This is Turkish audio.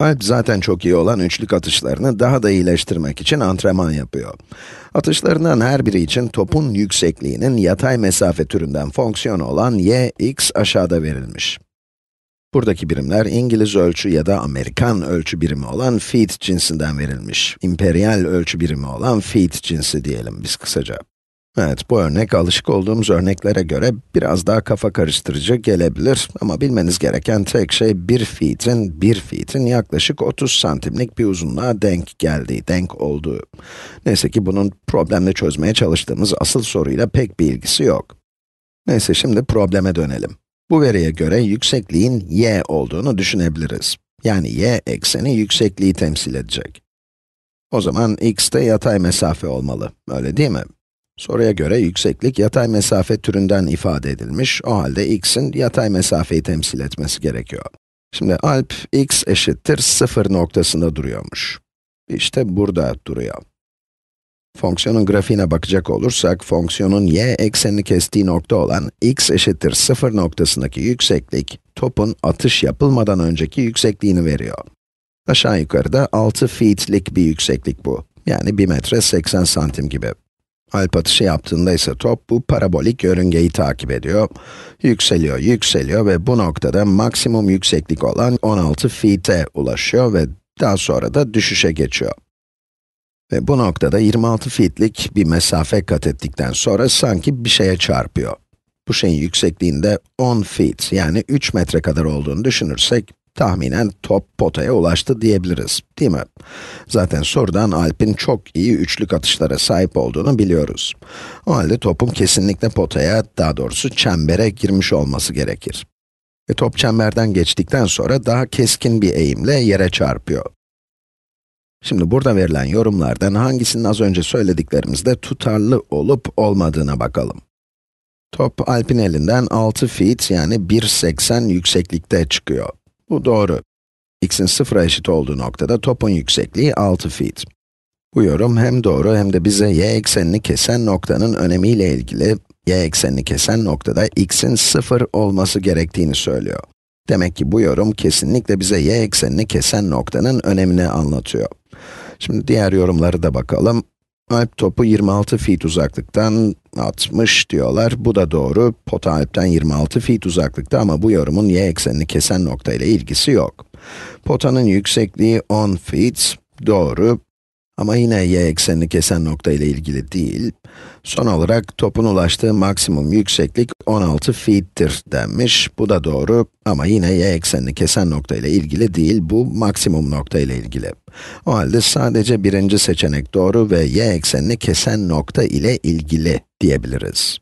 Alp zaten çok iyi olan üçlük atışlarını daha da iyileştirmek için antrenman yapıyor. Atışlarından her biri için topun yüksekliğinin yatay mesafe türünden fonksiyon olan y, x aşağıda verilmiş. Buradaki birimler İngiliz ölçü ya da Amerikan ölçü birimi olan feet cinsinden verilmiş. İmperyal ölçü birimi olan feet cinsi diyelim biz kısaca. Evet, bu örnek alışık olduğumuz örneklere göre biraz daha kafa karıştırıcı gelebilir ama bilmeniz gereken tek şey bir feet'in, bir feet'in yaklaşık 30 santimlik bir uzunluğa denk geldiği, denk olduğu. Neyse ki bunun problemle çözmeye çalıştığımız asıl soruyla pek bir ilgisi yok. Neyse şimdi probleme dönelim. Bu veriye göre yüksekliğin y olduğunu düşünebiliriz. Yani y ekseni yüksekliği temsil edecek. O zaman x de yatay mesafe olmalı, öyle değil mi? Soruya göre yükseklik yatay mesafe türünden ifade edilmiş, o halde x'in yatay mesafeyi temsil etmesi gerekiyor. Şimdi alp x eşittir 0 noktasında duruyormuş. İşte burada duruyor. Fonksiyonun grafiğine bakacak olursak, fonksiyonun y eksenini kestiği nokta olan x eşittir 0 noktasındaki yükseklik, topun atış yapılmadan önceki yüksekliğini veriyor. Aşağı yukarıda 6 feet'lik bir yükseklik bu. Yani 1 metre 80 santim gibi. Alp atışı yaptığında ise top bu parabolik yörüngeyi takip ediyor. Yükseliyor, yükseliyor ve bu noktada maksimum yükseklik olan 16 feet'e ulaşıyor ve daha sonra da düşüşe geçiyor. Ve bu noktada 26 feet'lik bir mesafe kat ettikten sonra sanki bir şeye çarpıyor. Bu şeyin yüksekliğinde 10 feet yani 3 metre kadar olduğunu düşünürsek, tahminen top potaya ulaştı diyebiliriz, değil mi? Zaten sorudan Alp'in çok iyi üçlük atışlara sahip olduğunu biliyoruz. O halde topun kesinlikle potaya, daha doğrusu çembere girmiş olması gerekir. Ve top çemberden geçtikten sonra daha keskin bir eğimle yere çarpıyor. Şimdi burada verilen yorumlardan hangisinin az önce söylediklerimizde tutarlı olup olmadığına bakalım. Top Alp'in elinden 6 feet yani 1.80 yükseklikte çıkıyor. Bu doğru. x'in sıfıra eşit olduğu noktada topun yüksekliği 6 feet. Bu yorum hem doğru hem de bize y eksenini kesen noktanın önemiyle ilgili, y eksenini kesen noktada x'in 0 olması gerektiğini söylüyor. Demek ki bu yorum kesinlikle bize y eksenini kesen noktanın önemini anlatıyor. Şimdi diğer yorumları da bakalım. Alp topu 26 feet uzaklıktan 60 diyorlar. Bu da doğru. Pota Alp'ten 26 feet uzaklıkta ama bu yorumun y eksenini kesen nokta ile ilgisi yok. Potanın yüksekliği 10 feet. Doğru. Ama yine y eksenini kesen nokta ile ilgili değil. Son olarak topun ulaştığı maksimum yükseklik 16 feet'tir denmiş. Bu da doğru ama yine y eksenini kesen nokta ile ilgili değil, bu maksimum nokta ile ilgili. O halde sadece birinci seçenek doğru ve y eksenini kesen nokta ile ilgili diyebiliriz.